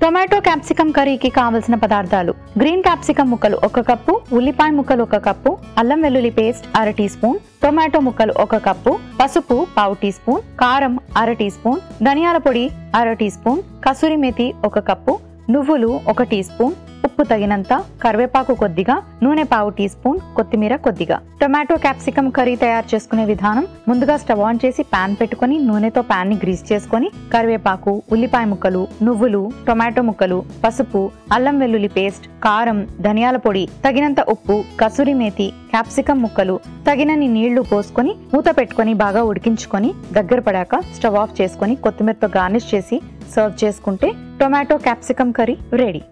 Tomato capsicum కర్రీకి కావలసిన పదార్థాలు. గ్రీన్ క్యాప్సికం ముక్కలు ఒక కప్పు ఉల్లిపాయ ముక్కలు ఒక కప్పు అల్లం వెల్లుల్లి పేస్ట్ అర టీ స్పూన్ టొమాటో ముక్కలు ఒక కప్పు పసుపు పావు టీ స్పూన్ కారం అర టీ స్పూన్ ధనియాల పొడి అర టీ స్పూన్ కసూరి మేతి ఒక కప్పు నువ్వులు ఒక టీ స్పూన్ ఉప్పు తగినంత కరివేపాకు కొద్దిగా నూనె పావు టీ స్పూన్ కొత్తిమీర కొద్దిగా. టొమాటో క్యాప్సికం కర్రీ తయారు చేసుకునే విధానం ముందుగా స్టవ్ ఆన్ చేసి పాన్ పెట్టుకొని నూనెతో పాన్ని గ్రీస్ చేసుకొని కరివేపాకు ఉల్లిపాయ ముక్కలు నువ్వులు టొమాటో ముక్కలు పసుపు అల్లం వెల్లుల్లి పేస్ట్ కారం ధనియాల పొడి తగినంత ఉప్పు కసూరి మేతి క్యాప్సికం ముక్కలు తగినన్ని నీళ్ళు పోసుకొని మూత పెట్టుకొని బాగా ఉడికించుకొని దగ్గర పడాక స్టవ్ ఆఫ్ చేసుకొని కొత్తిమీరతో గార్నిష్ చేసి సర్వ్ చేసుకుంటే టొమాటో క్యాప్సికం కర్రీ రెడీ.